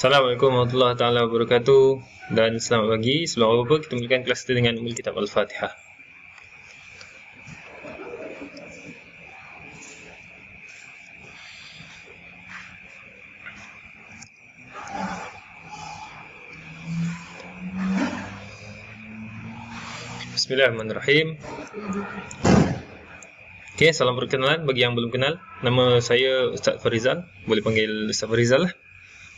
Assalamualaikum warahmatullahi taala wabarakatuh dan selamat pagi. Sebelum apa-apa kita mulakan kelas kita dengan umul kitab Al-Fatihah. Bismillahirrahmanirrahim. Okey, salam perkenalan bagi yang belum kenal. Nama saya Ustaz Farizal. Boleh panggil Ustaz Farizal lah.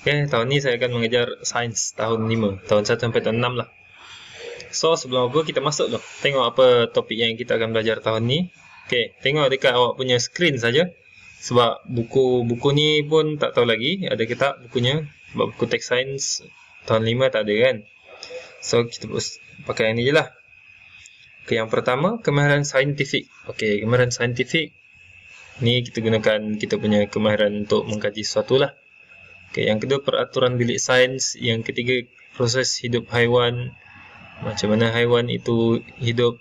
Okey, tahun ni saya akan mengajar sains tahun 5. Tahun 1 sampai tahun 6 lah. So, sebelum apa kita masuk tu. Tengok apa topik yang kita akan belajar tahun ni. Okey, tengok dekat awak punya screen saja. Sebab buku-buku ni pun tak tahu lagi ada ke tak bukunya. Sebab buku teks sains tahun 5 tak ada kan. So, kita pakai yang ni je lah. Okay, yang pertama, kemahiran saintifik. Okey, kemahiran saintifik ni kita gunakan kita punya kemahiran untuk mengkaji sesuatu lah. Okey, yang kedua peraturan bilik sains, yang ketiga proses hidup haiwan. Macam mana haiwan itu hidup?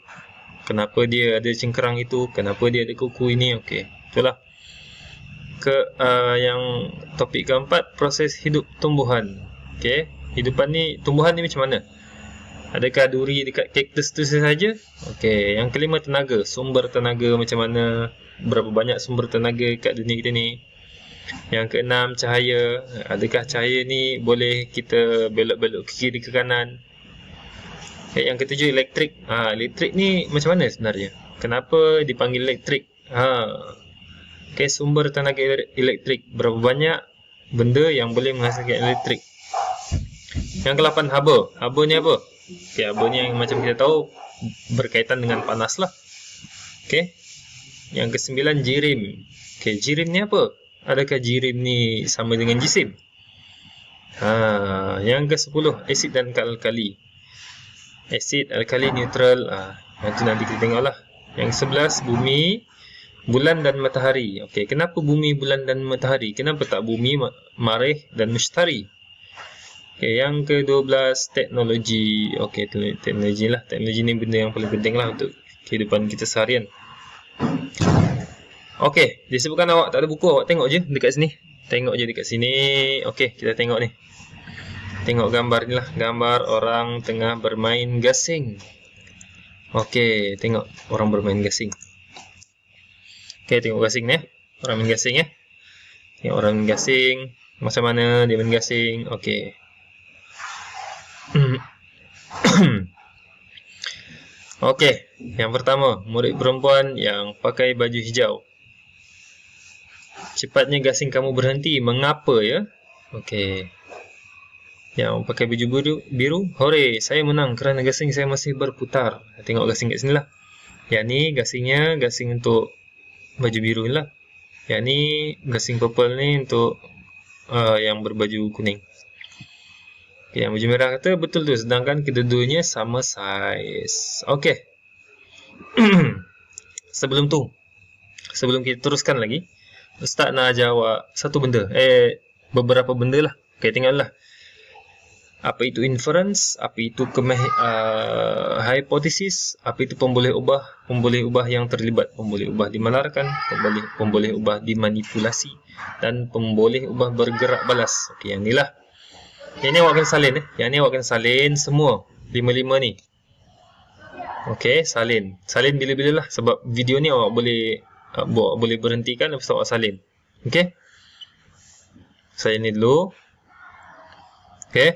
Kenapa dia ada cengkerang itu? Kenapa dia ada kuku ini? Okey, itulah. Ke uh, yang topik keempat proses hidup tumbuhan. Okey, hidupan ni tumbuhan ni macam mana? Adakah duri dekat kaktus tu sahaja? Okey, yang kelima tenaga. Sumber tenaga macam mana? Berapa banyak sumber tenaga kat dunia kita ni? Yang keenam, cahaya. Adakah cahaya ni boleh kita belok-belok ke kiri ke kanan? Okay, yang ketujuh, elektrik. Ha, elektrik ni macam mana sebenarnya? Kenapa dipanggil elektrik? Ha. Okay, sumber tenaga elektrik. Berapa banyak benda yang boleh menghasilkan elektrik? Yang kelapan, haba. Haba ni apa? Okay, apa ni yang macam kita tahu berkaitan dengan panas lah. Okay. Yang kesembilan, jirim. Okay, jirim ni apa? Adakah jirim ni sama dengan jisim? Ha, yang ke sepuluh, asid dan alkali. Asid, alkali, neutral. Ha, nanti nanti kita tengok lah. Yang sebelas, bumi, bulan dan matahari. Okay, kenapa bumi, bulan dan matahari? Kenapa tak bumi, marih dan mustari? Okay, yang ke-12 teknologi. Okey, teknologi lah. Teknologi ni benda yang paling penting lah untuk kehidupan kita seharian. Okey, disebutkan awak tak ada buku, awak tengok je dekat sini. Tengok je dekat sini. Okey, kita tengok ni. Tengok gambar ni lah. Gambar orang tengah bermain gasing. Okey, tengok orang bermain gasing. Okey, tengok gasing ni. Orang main gasing ya. Tengok orang main gasing. Macam mana dia main gasing. Okey. Okey, yang pertama, murid perempuan yang pakai baju hijau. Cepatnya gasing kamu berhenti. Mengapa ya? Okey. Yang pakai baju biru, biru, hore, saya menang kerana gasing saya masih berputar. Tengok gasing kat sini lah. Yang ni gasingnya gasing untuk baju biru lah. Yang ni gasing purple ni untuk uh, yang berbaju kuning. Okay, yang baju merah kata betul tu sedangkan kedua-duanya sama saiz. Okey. sebelum tu sebelum kita teruskan lagi Ustaz nak jawab satu benda eh beberapa benda lah. Okey tengoklah. Apa itu inference? Apa itu kemah uh, hipotesis? Apa itu pemboleh ubah? Pemboleh ubah yang terlibat, pemboleh ubah dimalarkan, pemboleh pemboleh ubah dimanipulasi dan pemboleh ubah bergerak balas. Okey yang inilah yang ni awak kena salin eh. Yang ni awak kena salin semua. Lima-lima ni. Okey, salin. Salin bila-bila lah. Sebab video ni awak boleh uh, boleh berhentikan lepas awak salin. Okey. Salin ni dulu. Okey.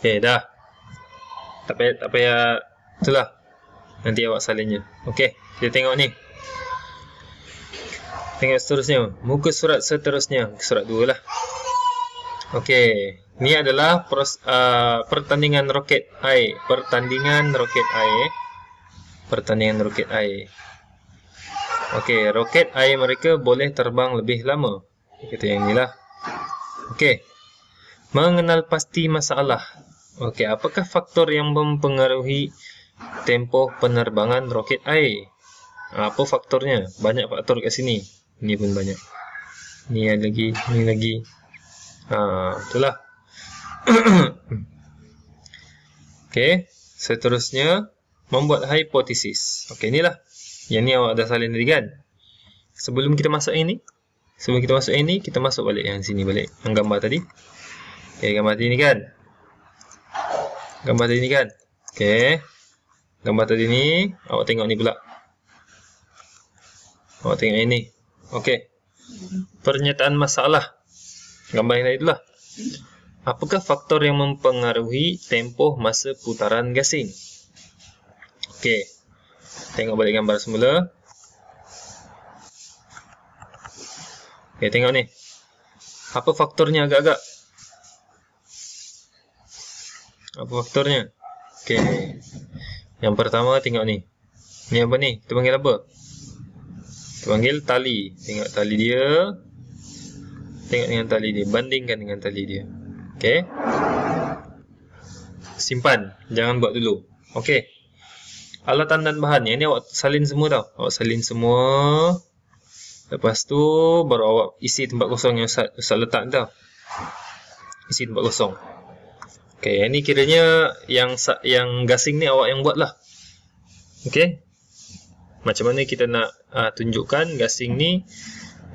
Okey, dah. Tak payah, tak payah. Itulah. Nanti awak salin je. Okey, kita tengok ni. Tengok seterusnya. Muka surat seterusnya. Surat 2 lah. Okey, ni adalah pros, uh, pertandingan roket air. Pertandingan roket air. Pertandingan roket air. Okey, roket air mereka boleh terbang lebih lama. Kita yang inilah. Okey. Mengenal pasti masalah. Okey, apakah faktor yang mempengaruhi tempoh penerbangan roket air? Apa faktornya? Banyak faktor kat sini. Ini pun banyak. Ni lagi, ni lagi. Ha, itulah. Okey, seterusnya membuat hipotesis. Okey, inilah. Yang ni awak dah salin tadi kan? Sebelum kita masuk ini, sebelum kita masuk yang ni kita masuk balik yang sini balik yang gambar tadi. Okey gambar tadi ni kan? Gambar tadi ni kan? Okey gambar tadi ni awak tengok ni pula. Awak tengok ini okey pernyataan masalah. Gambar yang tadi itulah apakah faktor yang mempengaruhi tempoh masa putaran gasing okey tengok balik gambar semula Okay, tengok ni. Apa faktornya agak-agak? Apa faktornya? Okay. Yang pertama tengok ni. Ni apa ni? Kita panggil apa? Kita panggil tali. Tengok tali dia. Tengok dengan tali dia. Bandingkan dengan tali dia. Okay. Simpan. Jangan buat dulu. Okay. Alatan dan bahan. Yang ni awak salin semua tau. Awak salin semua. Lepas tu baru awak isi tempat kosong yang Ustaz, Ustaz letak tau. Isi tempat kosong. Okey, yang ni kiranya yang yang gasing ni awak yang buat lah. Okey. Macam mana kita nak uh, tunjukkan gasing ni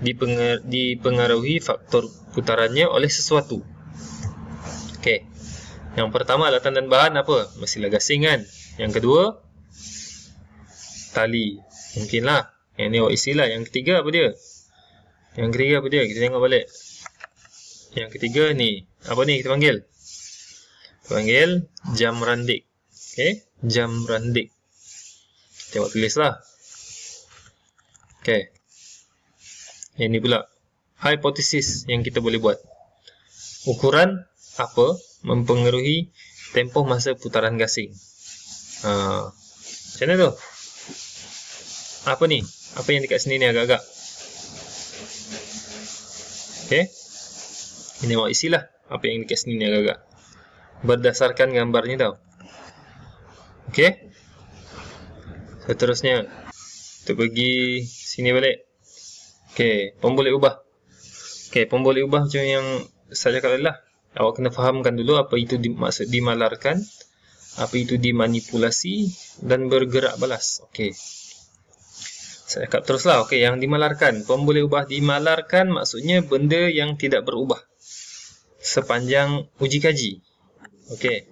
dipengar dipengaruhi faktor putarannya oleh sesuatu. Okey. Yang pertama alatan dan bahan apa? Mestilah gasing kan. Yang kedua tali. Mungkinlah yang ni awak isilah. Yang ketiga apa dia? Yang ketiga apa dia? Kita tengok balik. Yang ketiga ni. Apa ni kita panggil? Kita panggil jam randik. Okay. Jam randik. Kita awak tulis lah. Okay. Yang ni pula. Hipotesis yang kita boleh buat. Ukuran apa mempengaruhi tempoh masa putaran gasing. Ha. Macam mana tu? Apa ni? apa yang dekat sini ni agak-agak? Okay Ini awak isilah Apa yang dekat sini ni agak-agak. Berdasarkan gambarnya tau. Okay Seterusnya Kita pergi Sini balik. Okay Pom boleh ubah. Okay Pom boleh ubah macam yang Saya cakap lah. Awak kena fahamkan dulu Apa itu dimaksud dimalarkan Apa itu dimanipulasi Dan bergerak balas. Okay saya cakap teruslah. Okey, yang dimalarkan. Puan boleh ubah dimalarkan maksudnya benda yang tidak berubah sepanjang uji kaji. Okey.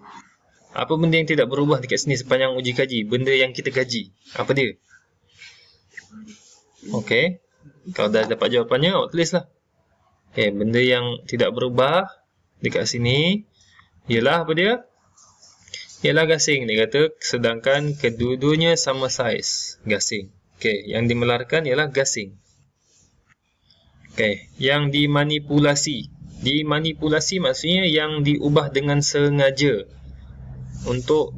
Apa benda yang tidak berubah dekat sini sepanjang uji kaji? Benda yang kita kaji. Apa dia? Okey. Kalau dah dapat jawapannya, awak tulislah. Okey, benda yang tidak berubah dekat sini ialah apa dia? Ialah gasing. Dia kata sedangkan kedua-duanya sama saiz gasing. Okey, yang dimelarkan ialah gasing. Okey, yang dimanipulasi. Dimanipulasi maksudnya yang diubah dengan sengaja untuk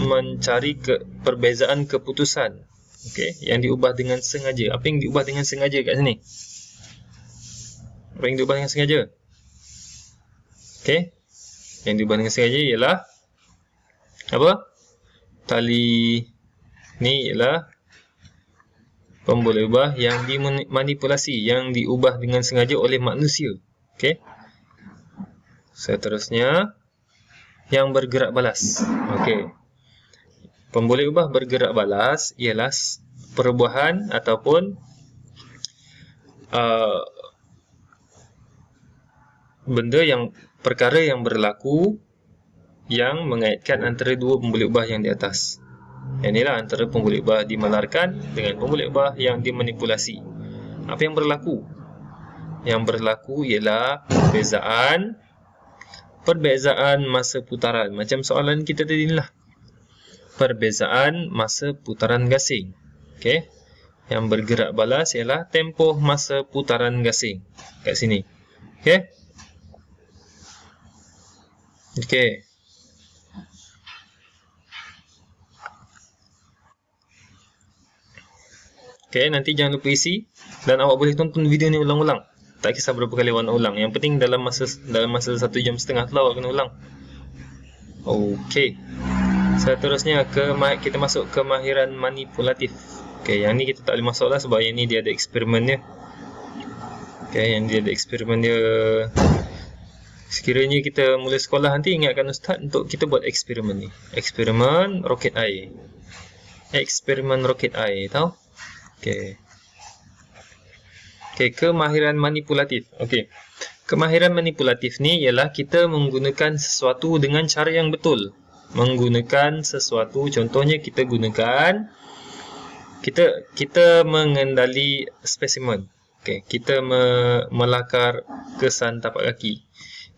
mencari ke perbezaan keputusan. Okey, yang diubah dengan sengaja. Apa yang diubah dengan sengaja kat sini? Apa yang diubah dengan sengaja? Okey. Yang diubah dengan sengaja ialah apa? Tali ni ialah pemboleh ubah yang dimanipulasi yang diubah dengan sengaja oleh manusia. Okey. Seterusnya yang bergerak balas. Okey. Pemboleh ubah bergerak balas ialah perubahan ataupun uh, benda yang perkara yang berlaku yang mengaitkan antara dua pemboleh ubah yang di atas yang inilah antara pemboleh ubah dimalarkan dengan pemboleh ubah yang dimanipulasi. Apa yang berlaku? Yang berlaku ialah perbezaan perbezaan masa putaran. Macam soalan kita tadi inilah. Perbezaan masa putaran gasing. Okey. Yang bergerak balas ialah tempoh masa putaran gasing. Kat sini. Okey. Okey. Okay, nanti jangan lupa isi dan awak boleh tonton video ni ulang-ulang. Tak kisah berapa kali awak nak ulang. Yang penting dalam masa dalam masa satu jam setengah tu awak kena ulang. Okay. Seterusnya ke kita masuk ke mahiran manipulatif. Okay, yang ni kita tak boleh masuk lah sebab yang ni dia ada eksperimen dia. Okay, yang dia ada eksperimen dia. Sekiranya kita mula sekolah nanti ingatkan ustaz untuk kita buat eksperimen ni. Eksperimen roket air. Eksperimen roket air, tahu? Okey. Okey, kemahiran manipulatif. Okey. Kemahiran manipulatif ni ialah kita menggunakan sesuatu dengan cara yang betul. Menggunakan sesuatu, contohnya kita gunakan kita kita mengendali spesimen. Okey, kita me, melakar kesan tapak kaki.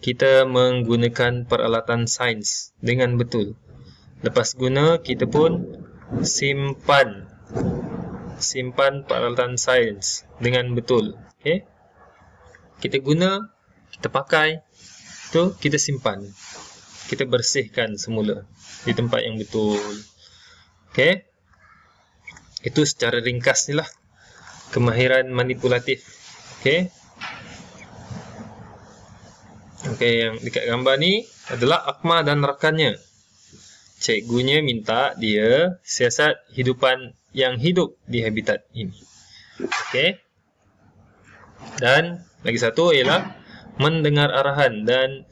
Kita menggunakan peralatan sains dengan betul. Lepas guna, kita pun simpan simpan peralatan sains dengan betul. Okey. Kita guna kita pakai tu kita simpan. Kita bersihkan semula di tempat yang betul. Okey? Itu secara ringkas ni lah. Kemahiran manipulatif. Okey? Okey yang dekat gambar ni adalah Akma dan rakannya. Cikgunya minta dia siasat hidupan yang hidup di habitat ini okey dan lagi satu ialah mendengar arahan dan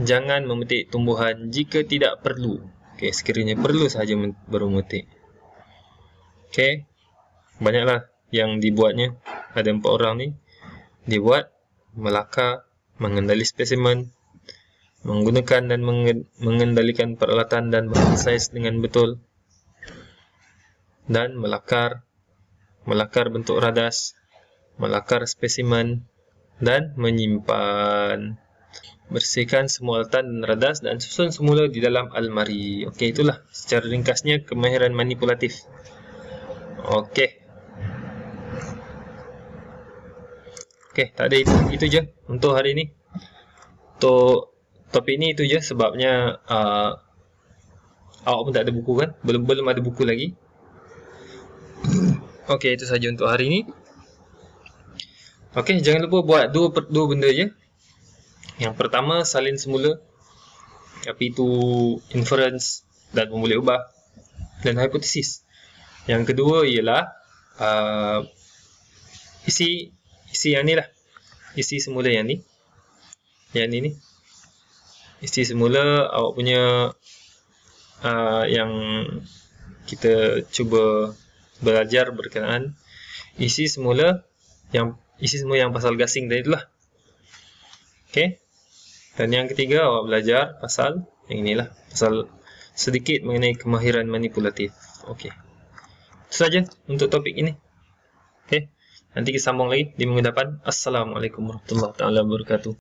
jangan memetik tumbuhan jika tidak perlu. Okey, sekiranya perlu sahaja baru memetik. Okey. Banyaklah yang dibuatnya. Ada empat orang ni. Dibuat melakar, mengendali spesimen, menggunakan dan mengendalikan peralatan dan bahan saiz dengan betul dan melakar melakar bentuk radas, melakar spesimen dan menyimpan. Bersihkan semua altan dan radas dan susun semula di dalam almari. Okey, itulah secara ringkasnya kemahiran manipulatif. Okey. Okey, tak ada itu, itu je untuk hari ini. Untuk topik ni itu je sebabnya uh, awak pun tak ada buku kan? Belum belum ada buku lagi. Okey, itu saja untuk hari ini. Okey, jangan lupa buat dua dua benda je. Yang pertama salin semula tapi itu inference dan memboleh ubah dan hipotesis. Yang kedua ialah uh, isi isi yang ni lah. Isi semula yang ni. Yang ni ni. Isi semula awak punya uh, yang kita cuba belajar berkenaan isi semula yang isi semua yang pasal gasing tadi itulah. Okey. Dan yang ketiga awak belajar pasal yang inilah, pasal sedikit mengenai kemahiran manipulatif. Okey. Itu saja untuk topik ini. Okey. Nanti kita sambung lagi di minggu depan. Assalamualaikum warahmatullahi wabarakatuh.